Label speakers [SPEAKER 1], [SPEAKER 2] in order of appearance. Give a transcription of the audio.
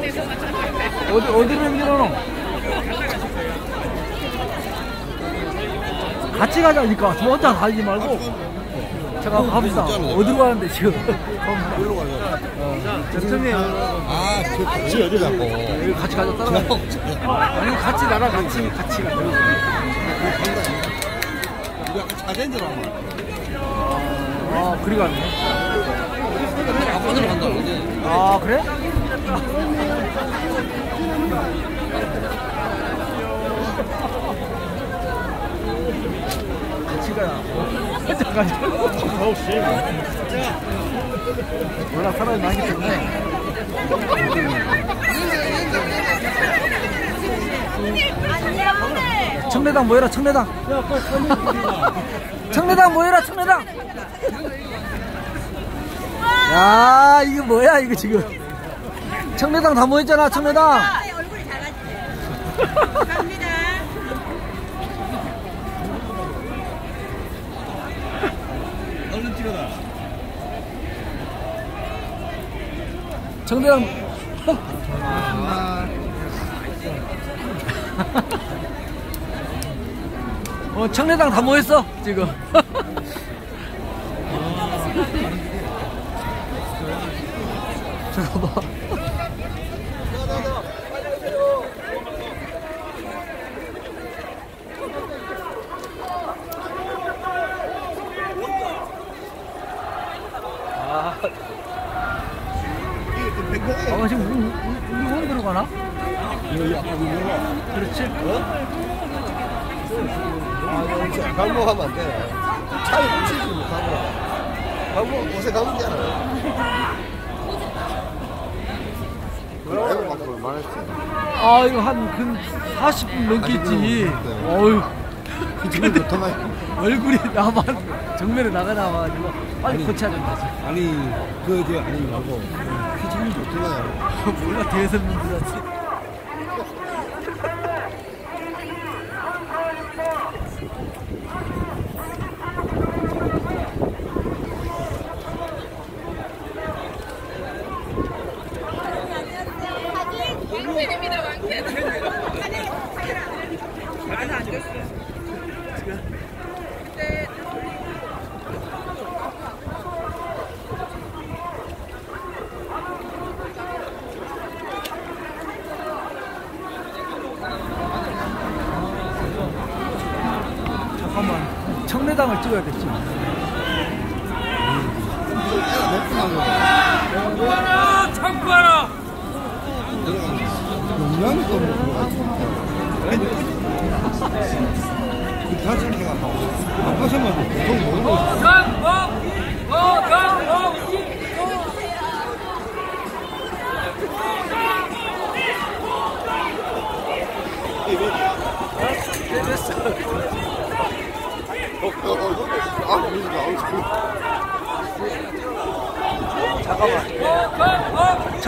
[SPEAKER 1] 어디 어디로 힘들어? 같이 가자니까 저 혼자 가지 말고 제가 갑시다. 어디로 가는데 지금?
[SPEAKER 2] 일로 가자.
[SPEAKER 1] 천천히
[SPEAKER 2] 아, 그 같이 어디 가고.
[SPEAKER 1] 여기 같이 가자 따라가. 아니 같이 나랑 같이 같이 가자.
[SPEAKER 2] 우리 아까 차된 줄 알아.
[SPEAKER 1] 아 그리 갔네.
[SPEAKER 2] 아빠들 간다.
[SPEAKER 1] 아 그래? 같이 가야. 잠깐. 몰라 사람이 많기 때문에. 청래당 모여라 청래당. 청래당 모여라 청래당. 야 이거 뭐야 이거 지금. 청래당 다 모였잖아 청래당.
[SPEAKER 3] 아, 얼굴이. 갑니다.
[SPEAKER 2] 얼른 찍어라.
[SPEAKER 1] 청래당. 어 청래당 다 모였어 지금.
[SPEAKER 2] 이게 또 백봉이.
[SPEAKER 1] 아 지금 우리 우리 원대로 가나? 그렇지.
[SPEAKER 2] 아, 강목하면 안 돼. 차에 훔치지 못하고. 강목 옷에 가면 되잖아. 내가 막 말했지.
[SPEAKER 1] 아 이거 한근 40분 넘겠지.
[SPEAKER 2] 40분 넘었대.
[SPEAKER 1] 어휴.
[SPEAKER 2] 지금 좋더만.
[SPEAKER 1] 얼굴이 나만 정면에 나가 나와가지고 빨리
[SPEAKER 2] 아니.
[SPEAKER 1] 고쳐야 된다.
[SPEAKER 2] 아니, 그, 저, 아니, 말고. 피지이 좋더만.
[SPEAKER 1] 몰라 대선 민주라
[SPEAKER 3] 안 됐어.
[SPEAKER 1] 잠깐만 청래당을 찍어야겠지.
[SPEAKER 2] 용량이 또그 다시 내가 아빠서만 보통 모르고 아,
[SPEAKER 1] 잠깐만.